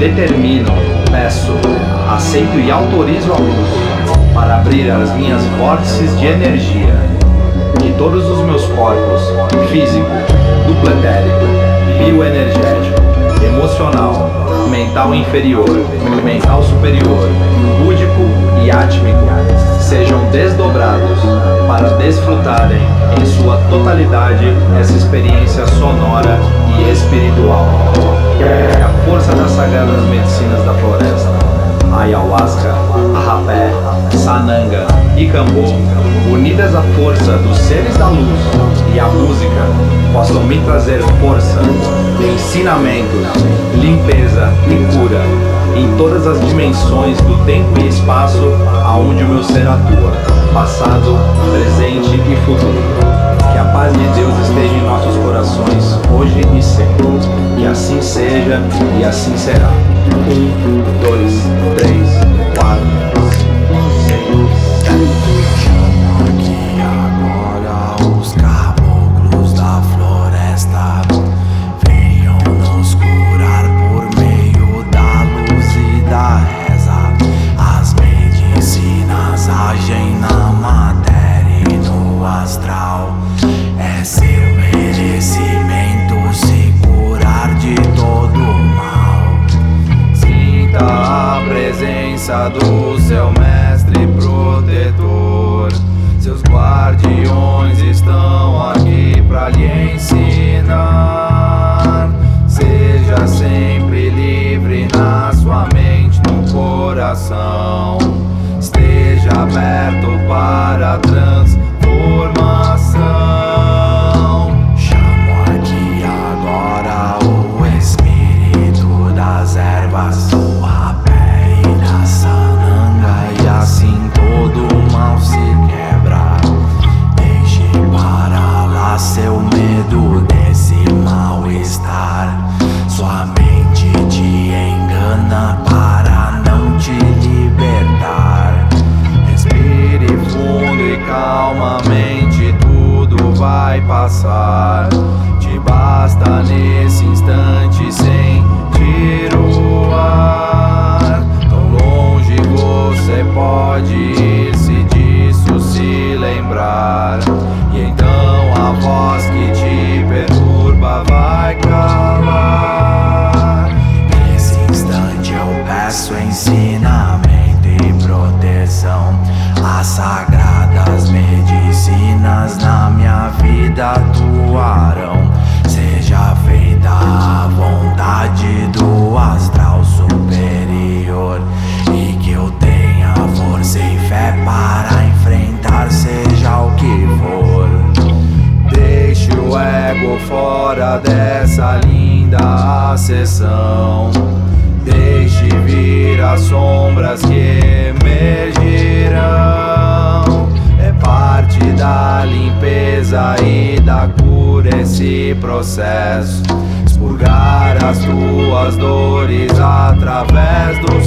Determino, peço, aceito e autorizo a luz para abrir as minhas vórtices de energia de todos os meus corpos, físico, duplo etérico, bioenergético, emocional, mental inferior, mental superior, búdico e átmico, sejam desdobrados para desfrutarem em sua totalidade essa experiência sonora e espiritual. É a força das sagradas medicinas da floresta, ayahuasca, rapé, sananga e cambô, unidas à força dos seres da luz e à música, possam me trazer força, ensinamentos, limpeza e cura em todas as dimensões do tempo e espaço aonde o meu ser atua, passado, presente e futuro. Que a paz de Deus esteja em nossos corações, hoje e sempre. Que assim seja e assim será. Um, dois, três, presença processo. Expurgar as tuas dores através do.